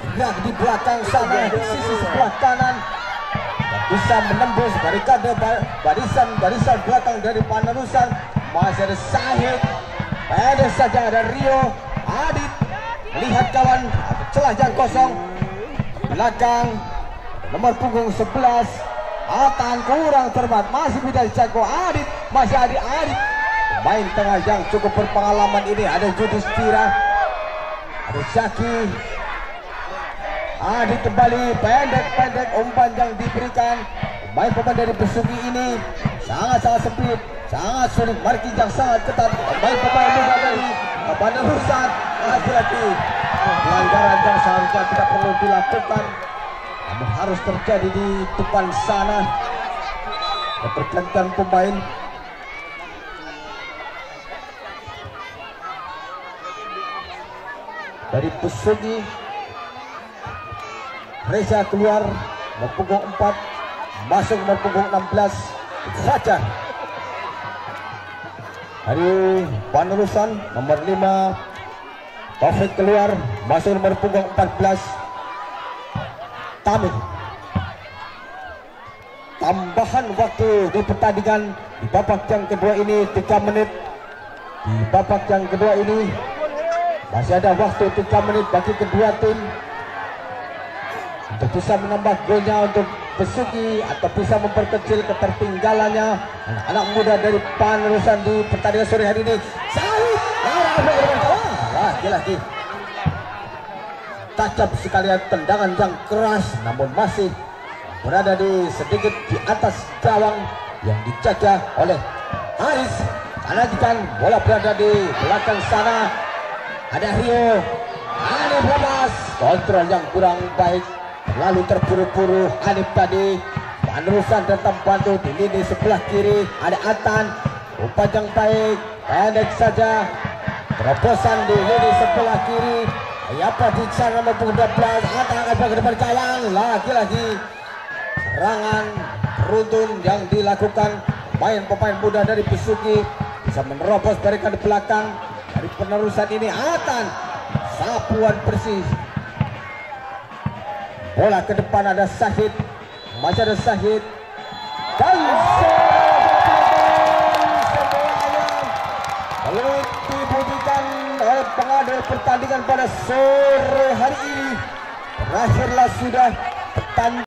gerak di belakang sana di sisi sebelah kanan. Bisa menembus barikade barisan barisan belakang dari Panerusan masih ada Sahid pendek saja ada Rio Adit. Melihat kawan celah yang kosong. Belakang nomor punggung 11 Atan kurang terbat masih bisa dijago Adit. Masih ada Adit. Main tengah yang cukup berpengalaman ini. Ada Judistira ada Syaki Adit kembali pendek-pendek umpan yang diberikan. Main pemain dari Besugi ini sangat-sangat sempit sangat sulit. Marking yang sangat ketat. Main pemain muda dari Bandar Rusan hati-hati pelanggaran yang seharusnya tidak perlu dilakukan namun harus terjadi di depan sana. Pergantian pemain. Dari Besugi Reza keluar nomor punggung 4 masuk nomor punggung 16 Fajar dari Panerusan nomor 5 Taufik keluar masuk nomor punggung 14 Tamim tambahan waktu di pertandingan di babak yang kedua ini 3 menit. Di babak yang kedua ini masih ada waktu 3 menit bagi kedua tim untuk bisa menambah golnya untuk Besuki atau bisa memperkecil ketertinggalannya. Anak muda dari penerusan di pertandingan sore hari ini. Salih, lagi-lagi tajam sekalian tendangan yang keras namun masih berada di sedikit di atas gawang yang dijaga oleh Haris karena bola berada di belakang sana. Ada Rio. Hanif lepas kontrol yang kurang baik lalu terburu-buru Hanif tadi. Penerusan datang bantu di lini sebelah kiri. Ada Atan. Umpan baik. Pendek saja. Terobosan di lini sebelah kiri. Apa di sana maupun 12 Atan akan ke lagi-lagi. Serangan beruntun yang dilakukan pemain-pemain muda dari Besuki. Bisa menerobos di belakang. Dari penerusan ini Atan. Sapuan bersih bola ke depan ada Sahid. Masih ada Sahid. Dan pengadil pertandingan pada sore hari ini. Berakhirlah sudah pertandingan